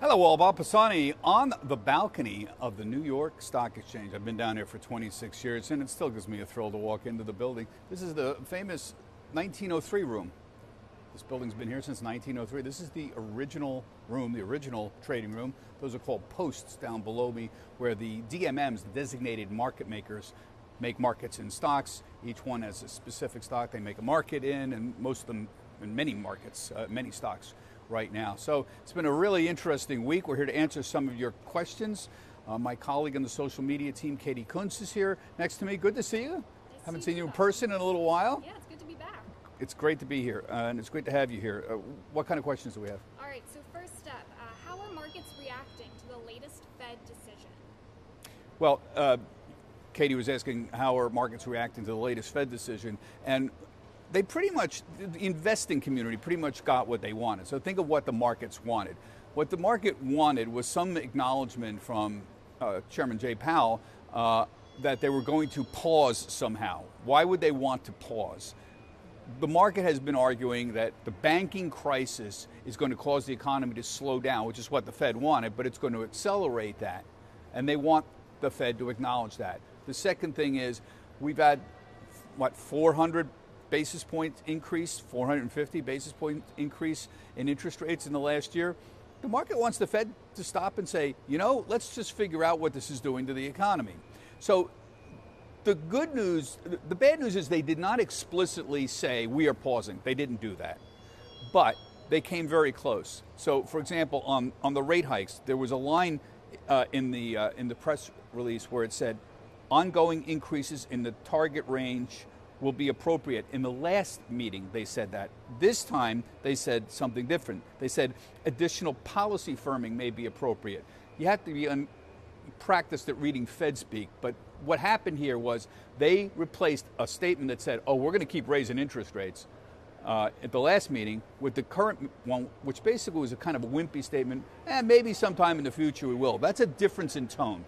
Hello, all. Bob Pisani on the balcony of the New York Stock Exchange. I've been down here for 26 years, and it still gives me a thrill to walk into the building. This is the famous 1903 room. This building's been here since 1903. This is the original room, the original trading room. Those are called posts down below me, where the DMMs, the designated market makers, make markets in stocks. Each one has a specific stock they make a market in, and most of them in many markets, uh, many stocks right now. So it's been a really interesting week. We're here to answer some of your questions. Uh, my colleague on the social media team, Katie Kunz, is here next to me. Good to see you. Nice Haven't see seen you in person in a little while. Yeah, it's good to be back. It's great to be here, uh, and it's great to have you here. Uh, what kind of questions do we have? All right, so first up, uh, how are markets reacting to the latest Fed decision? Well, uh, Katie was asking how are markets reacting to the latest Fed decision, and they pretty much, the investing community pretty much got what they wanted. So think of what the markets wanted. What the market wanted was some acknowledgement from uh, Chairman Jay Powell uh, that they were going to pause somehow. Why would they want to pause? the market has been arguing that the banking crisis is going to cause the economy to slow down, which is what the Fed wanted, but it's going to accelerate that. And they want the Fed to acknowledge that. The second thing is we've had, what, 400 basis point increase, 450 basis point increase in interest rates in the last year. The market wants the Fed to stop and say, you know, let's just figure out what this is doing to the economy. So the good news, the bad news is they did not explicitly say we are pausing. They didn't do that. But they came very close. So, for example, on, on the rate hikes, there was a line uh, in, the, uh, in the press release where it said ongoing increases in the target range will be appropriate. In the last meeting, they said that. This time, they said something different. They said additional policy firming may be appropriate. You have to be un- practiced at reading Fed speak, but what happened here was they replaced a statement that said, oh, we're going to keep raising interest rates uh, at the last meeting with the current one, which basically was a kind of a wimpy statement, and eh, maybe sometime in the future we will. That's a difference in tone.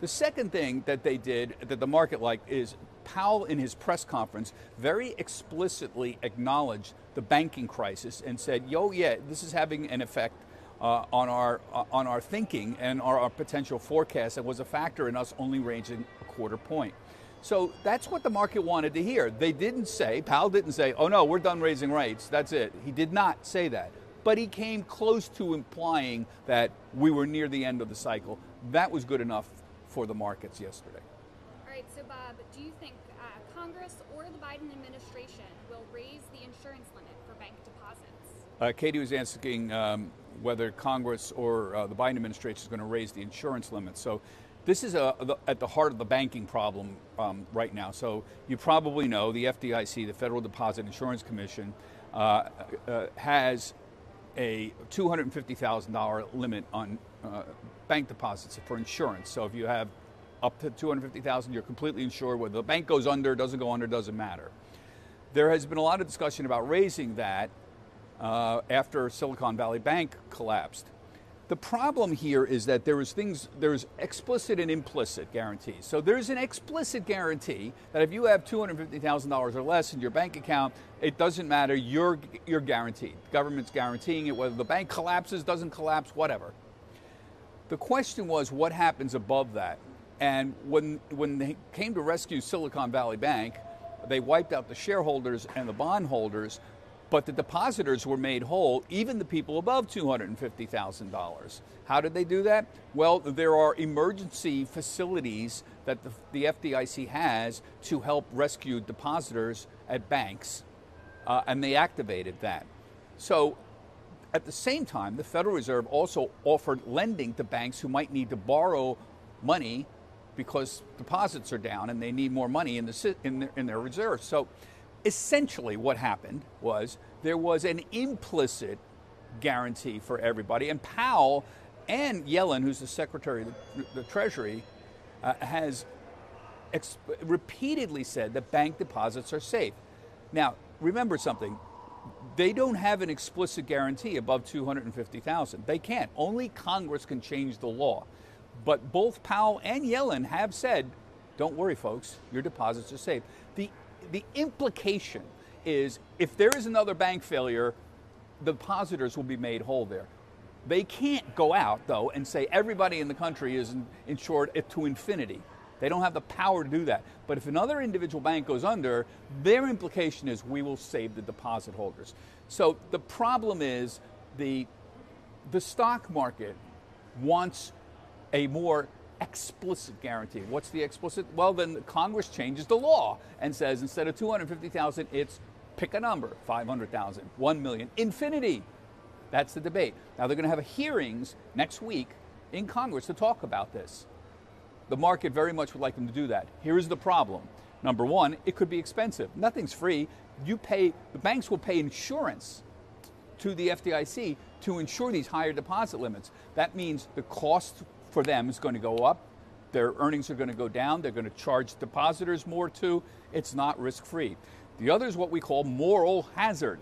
The second thing that they did that the market liked is Powell, in his press conference, very explicitly acknowledged the banking crisis and said, yo, yeah, this is having an effect uh, on our uh, on our thinking and our, our potential forecast that was a factor in us only raising a quarter point. So that's what the market wanted to hear. They didn't say, Powell didn't say, oh no, we're done raising rates. That's it. He did not say that. But he came close to implying that we were near the end of the cycle. That was good enough for the markets yesterday. All right, so Bob, do you think uh, Congress or the Biden administration will raise the insurance limit for bank deposits? Uh, Katie was asking um, whether Congress or uh, the Biden administration is going to raise the insurance limit. So this is a, the, at the heart of the banking problem um, right now. So you probably know the FDIC, the Federal Deposit Insurance Commission, uh, uh, has a $250,000 limit on uh, bank deposits for insurance. So if you have up to 250,000, you're completely insured. Whether the bank goes under, doesn't go under, doesn't matter. There has been a lot of discussion about raising that uh, after Silicon Valley Bank collapsed. The problem here is that there is things there's explicit and implicit guarantees. So there's an explicit guarantee that if you have $250,000 or less in your bank account, it doesn't matter, you're you're guaranteed. The government's guaranteeing it whether the bank collapses, doesn't collapse, whatever. The question was what happens above that? And when when they came to rescue Silicon Valley Bank, they wiped out the shareholders and the bondholders but the depositors were made whole, even the people above $250,000. How did they do that? Well, there are emergency facilities that the, the FDIC has to help rescue depositors at banks, uh, and they activated that. So at the same time, the Federal Reserve also offered lending to banks who might need to borrow money because deposits are down and they need more money in, the, in, their, in their reserves. So essentially what happened was there was an implicit guarantee for everybody. And Powell and Yellen, who's the Secretary of the, the Treasury, uh, has repeatedly said that bank deposits are safe. Now, remember something. They don't have an explicit guarantee above 250,000. They can't. Only Congress can change the law. But both Powell and Yellen have said, don't worry folks, your deposits are safe. The the implication is if there is another bank failure, the depositors will be made whole there. They can't go out, though, and say everybody in the country is insured to infinity. They don't have the power to do that. But if another individual bank goes under, their implication is we will save the deposit holders. So the problem is the, the stock market wants a more explicit guarantee. What's the explicit? Well, then Congress changes the law and says instead of 250,000, it's pick a number, 500,000, 1 million, infinity. That's the debate. Now they're going to have hearings next week in Congress to talk about this. The market very much would like them to do that. Here is the problem. Number one, it could be expensive. Nothing's free. You pay, the banks will pay insurance to the FDIC to insure these higher deposit limits. That means the cost for them is going to go up. Their earnings are going to go down. They're going to charge depositors more too. It's not risk free. The other is what we call moral hazard.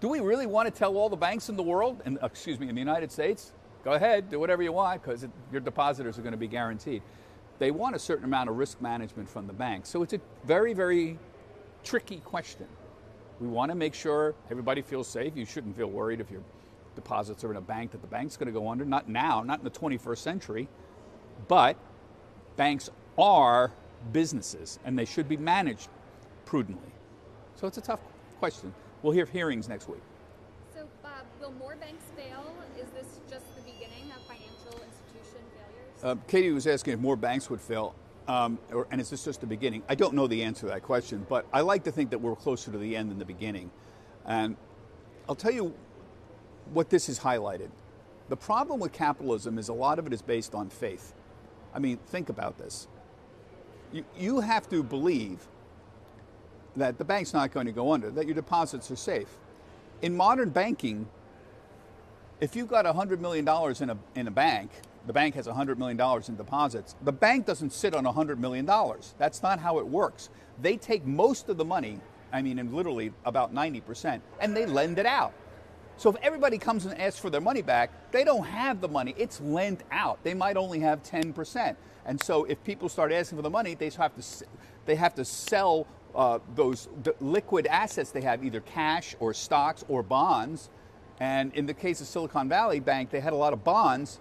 Do we really want to tell all the banks in the world, and excuse me, in the United States, go ahead, do whatever you want because your depositors are going to be guaranteed. They want a certain amount of risk management from the bank. So it's a very, very tricky question. We want to make sure everybody feels safe. You shouldn't feel worried if your deposits are in a bank that the bank's going to go under. Not now, not in the 21st century, but banks are businesses and they should be managed prudently. So it's a tough question. We'll hear hearings next week. So, Bob, will more banks fail? Is this just the beginning of financial institution failures? Uh, Katie was asking if more banks would fail. Um, or, and is this just the beginning? I don't know the answer to that question, but I like to think that we're closer to the end than the beginning. And I'll tell you what this has highlighted. The problem with capitalism is a lot of it is based on faith. I mean, think about this. You, you have to believe that the bank's not going to go under, that your deposits are safe. In modern banking, if you've got $100 million in a, in a bank, the bank has $100 million in deposits, the bank doesn't sit on $100 million. That's not how it works. They take most of the money, I mean, and literally about 90%, and they lend it out. So if everybody comes and asks for their money back, they don't have the money. It's lent out. They might only have 10%. And so if people start asking for the money, they have to, they have to sell uh, those liquid assets they have, either cash or stocks or bonds. And in the case of Silicon Valley Bank, they had a lot of bonds,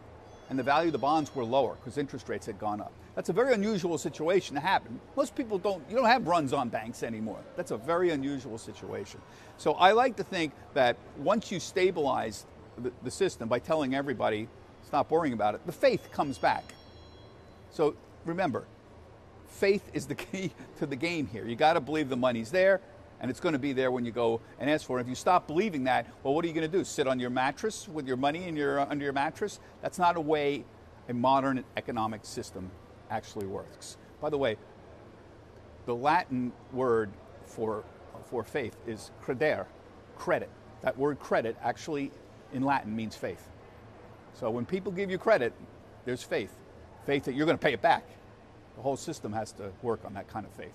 and the value of the bonds were lower because interest rates had gone up. That's a very unusual situation to happen. Most people don't, you don't have runs on banks anymore. That's a very unusual situation. So I like to think that once you stabilize the, the system by telling everybody, stop worrying about it, the faith comes back. So remember, faith is the key to the game here. You got to believe the money's there, and it's going to be there when you go and ask for it. If you stop believing that, well, what are you going to do? Sit on your mattress with your money in your, under your mattress? That's not a way a modern economic system actually works. By the way, the Latin word for, for faith is credere, credit. That word credit actually in Latin means faith. So when people give you credit, there's faith. Faith that you're going to pay it back. The whole system has to work on that kind of faith.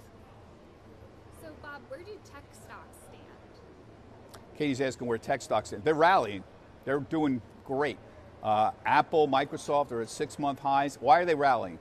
So, Bob, where do tech stocks stand? Katie's asking where tech stocks stand. They're rallying. They're doing great. Uh, Apple, Microsoft are at six month highs. Why are they rallying?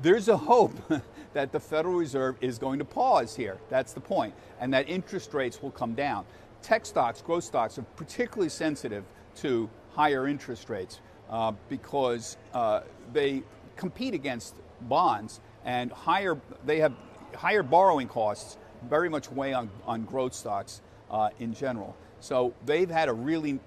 There's a hope that the Federal Reserve is going to pause here. That's the. And that interest rates will come down. Tech stocks, growth stocks, are particularly sensitive to higher interest rates uh, because uh, they compete against bonds and higher, they have higher borrowing costs very much weigh on, on growth stocks uh, in general. So they've had a really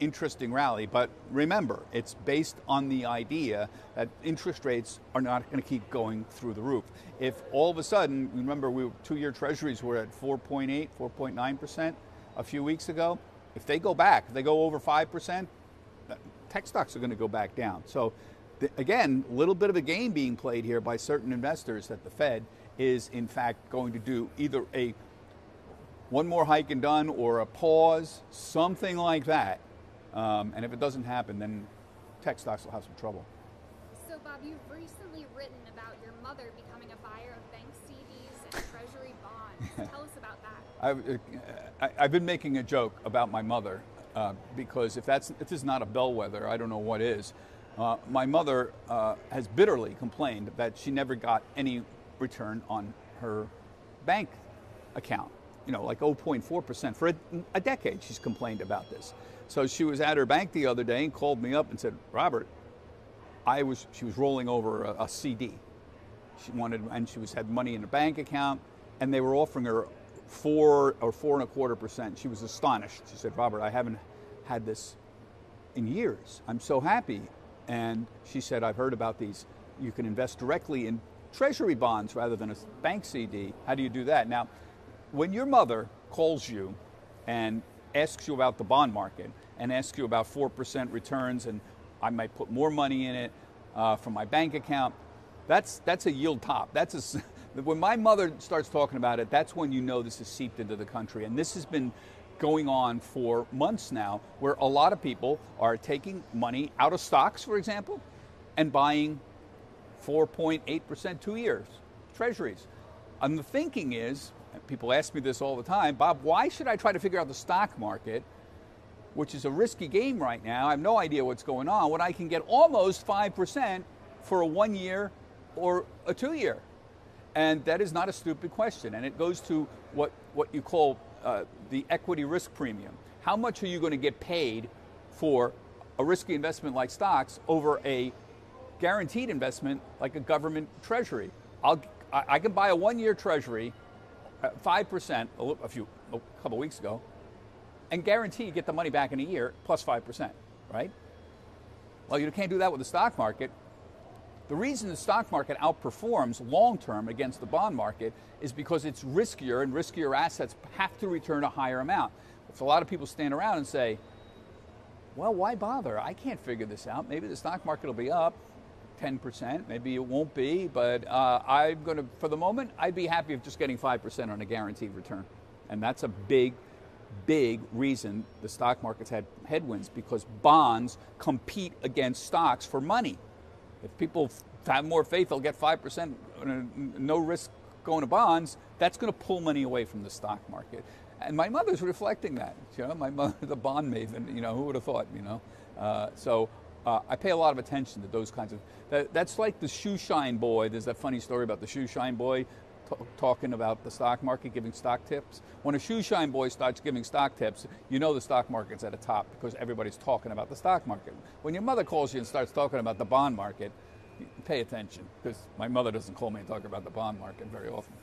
interesting rally. But remember, it's based on the idea that interest rates are not going to keep going through the roof. If all of a sudden, remember, we two-year treasuries were at 4.8, 4.9 percent a few weeks ago. If they go back, if they go over five percent, tech stocks are going to go back down. So the, again, a little bit of a game being played here by certain investors that the Fed is in fact going to do either a one more hike and done or a pause, something like that um, and if it doesn't happen, then tech stocks will have some trouble. So, Bob, you've recently written about your mother becoming a buyer of bank CDs and treasury bonds. Tell us about that. I've, uh, I've been making a joke about my mother uh, because if that's if this is not a bellwether, I don't know what is. Uh, my mother uh, has bitterly complained that she never got any return on her bank account. You know, like 0.4% for a, a decade. She's complained about this. So she was at her bank the other day and called me up and said, Robert, I was, she was rolling over a, a CD. She wanted, and she was had money in a bank account, and they were offering her four or four and a quarter percent. She was astonished. She said, Robert, I haven't had this in years. I'm so happy. And she said, I've heard about these. You can invest directly in treasury bonds rather than a bank CD. How do you do that? Now, when your mother calls you and asks you about the bond market and ask you about 4% returns and I might put more money in it uh, from my bank account, that's, that's a yield top. That's a, when my mother starts talking about it, that's when you know this is seeped into the country. And this has been going on for months now, where a lot of people are taking money out of stocks, for example, and buying 4.8% two years treasuries. And the thinking is, people ask me this all the time, Bob, why should I try to figure out the stock market, which is a risky game right now? I have no idea what's going on, when I can get almost 5% for a one year or a two year? And that is not a stupid question. And it goes to what, what you call uh, the equity risk premium. How much are you going to get paid for a risky investment like stocks over a guaranteed investment like a government treasury? I'll, I can buy a one year treasury, 5% a, few, a couple weeks ago, and guarantee you get the money back in a year plus 5%, right? Well, you can't do that with the stock market. The reason the stock market outperforms long term against the bond market is because it's riskier and riskier assets have to return a higher amount. If a lot of people stand around and say, well, why bother? I can't figure this out. Maybe the stock market will be up 10%, maybe it won't be, but uh, I'm going to, for the moment, I'd be happy of just getting 5% on a guaranteed return. And that's a big, big reason the stock market's had headwinds because bonds compete against stocks for money. If people have more faith, they'll get 5%, no risk going to bonds, that's going to pull money away from the stock market. And my mother's reflecting that. You know, my mother, the bond maven. You know, who would have thought? You know, uh, so uh, I pay a lot of attention to those kinds of. That, that's like the shoe shine boy. There's that funny story about the shoe shine boy talking about the stock market, giving stock tips. When a shoe shine boy starts giving stock tips, you know the stock market's at a top because everybody's talking about the stock market. When your mother calls you and starts talking about the bond market, pay attention because my mother doesn't call me and talk about the bond market very often.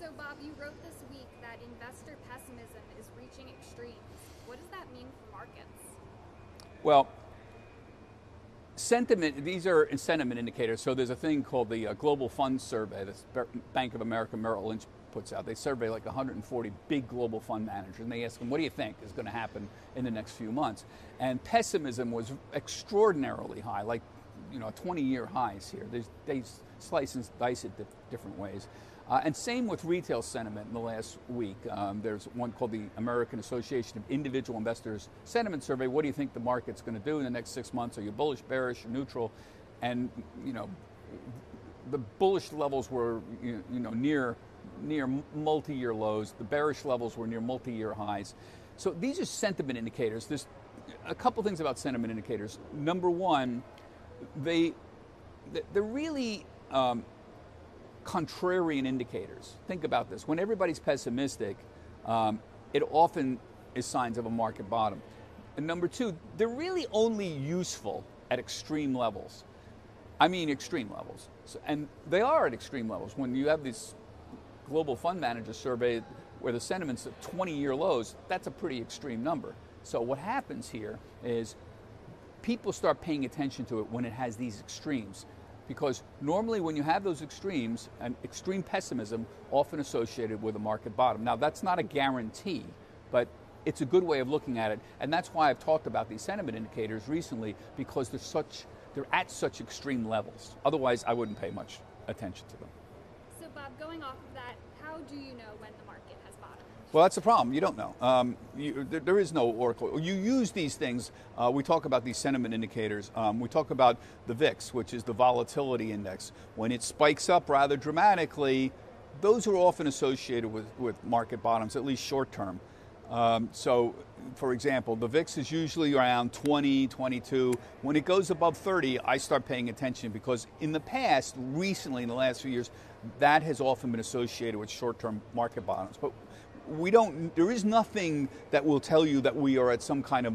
So, Bob, you wrote this week that investor pessimism is reaching extremes. What does that mean for markets? Well, sentiment, these are sentiment indicators. So there's a thing called the uh, Global Fund Survey that Bank of America Merrill Lynch puts out. They survey like 140 big global fund managers and they ask them, what do you think is going to happen in the next few months? And pessimism was extraordinarily high, like you know 20 year highs here. There's, they slice and dice it different ways. Uh, and same with retail sentiment in the last week. Um, there's one called the American Association of Individual Investors Sentiment Survey. What do you think the market's going to do in the next six months? Are you bullish, bearish, neutral? And you know, the bullish levels were you know near near multi-year lows. The bearish levels were near multi-year highs. So these are sentiment indicators. There's a couple things about sentiment indicators. Number one, they they're really um, contrarian indicators. Think about this. When everybody's pessimistic, um, it often is signs of a market bottom. And number two, they're really only useful at extreme levels. I mean, extreme levels. So, and they are at extreme levels. When you have this global fund manager survey where the sentiment's at 20 year lows, that's a pretty extreme number. So, what happens here is people start paying attention to it when it has these extremes. Because normally, when you have those extremes, an extreme pessimism often associated with a market bottom. Now, that's not a guarantee, but it's a good way of looking at it. And that's why I've talked about these sentiment indicators recently, because they're such they're at such extreme levels. Otherwise, I wouldn't pay much attention to them. So, Bob, going off of that, how do you know when the market? Well, that's the problem. You don't know. Um, you, there, there is no oracle. You use these things. Uh, we talk about these sentiment indicators. Um, we talk about the VIX, which is the volatility index. When it spikes up rather dramatically, those are often associated with, with market bottoms, at least short term. Um, so, for example, the VIX is usually around 20, 22. When it goes above 30, I start paying attention because in the past, recently in the last few years, that has often been associated with short term market bottoms. But we don't, there is nothing that will tell you that we are at some kind of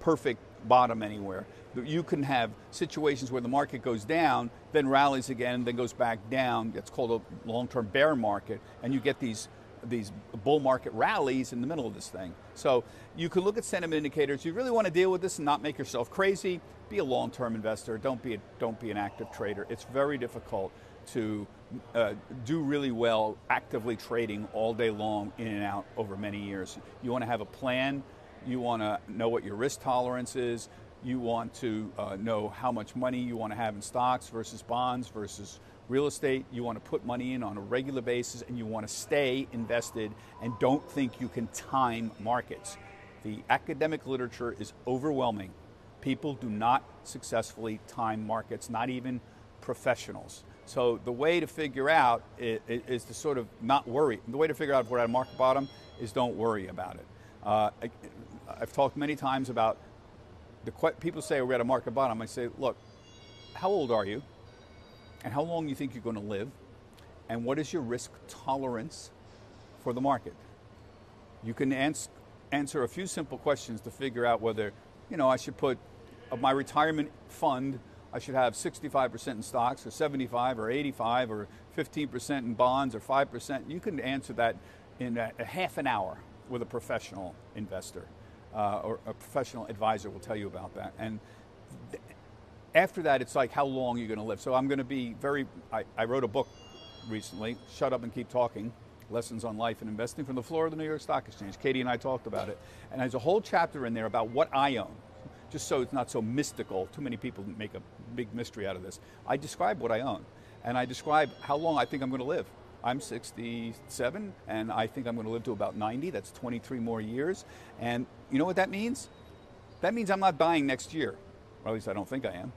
perfect bottom anywhere. You can have situations where the market goes down, then rallies again, then goes back down. It's called a long term bear market, and you get these these bull market rallies in the middle of this thing. So you can look at sentiment indicators. You really want to deal with this and not make yourself crazy. Be a long-term investor. Don't be a, don't be an active trader. It's very difficult to uh, do really well actively trading all day long in and out over many years. You want to have a plan. You want to know what your risk tolerance is. You want to uh, know how much money you want to have in stocks versus bonds versus real estate. You want to put money in on a regular basis and you want to stay invested and don't think you can time markets. The academic literature is overwhelming. People do not successfully time markets, not even professionals. So the way to figure out is, to sort of not worry. The way to figure out if we're at a market bottom is don't worry about it. Uh, I, have talked many times about the people say we're at a market bottom. I say, look, how old are you? And how long you think you're going to live, and what is your risk tolerance for the market. You can ans- answer a few simple questions to figure out whether, you know, I should put of my retirement fund, I should have 65% in stocks, or 75, or 85, or 15% in bonds, or 5%. You can answer that in a, a half an hour with a professional investor uh, or a professional advisor will tell you about that. And th- after that, it's like how long you're going to live. So I'm going to be very. I, I, wrote a book recently, "Shut Up and Keep Talking: Lessons on Life and Investing" from the floor of the New York Stock Exchange. Katie and I talked about it, and there's a whole chapter in there about what I own, just so it's not so mystical. Too many people make a big mystery out of this. I describe what I own, and I describe how long I think I'm going to live. I'm 67, and I think I'm going to live to about 90. That's 23 more years. And you know what that means? That means I'm not buying next year. Or at least I don't think I am.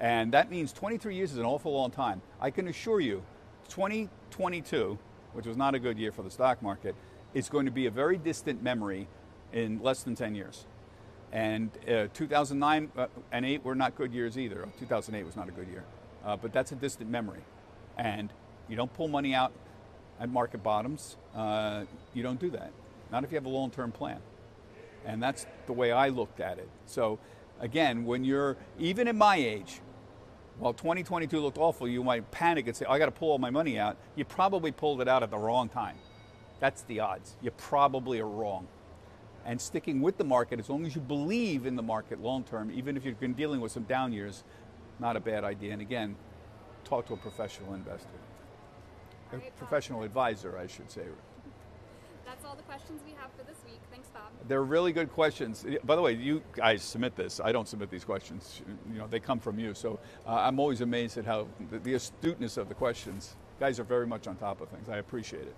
And that means 23 years is an awful long time. I can assure you, 2022, which was not a good year for the stock market, is going to be a very distant memory in less than 10 years. And uh, 2009 uh, and 8 were not good years either. 2008 was not a good year. Uh, but that's a distant memory. And you don't pull money out at market bottoms. Uh, you don't do that. Not if you have a long term plan. And that's the way I looked at it. So again, when you're even at my age, while 2022 looked awful, you might panic and say, oh, I got to pull all my money out. You probably pulled it out at the wrong time. That's the odds. You probably are wrong. And sticking with the market, as long as you believe in the market long term, even if you've been dealing with some down years, not a bad idea. And again, talk to a professional investor, a professional advisor, I should say. That's all the questions we have for this week. Thanks, Bob. They're really good questions. By the way, you guys submit this. I don't submit these questions. You know, they come from you. So uh, I'm always amazed at how the, the astuteness of the questions. Guys are very much on top of things. I appreciate it.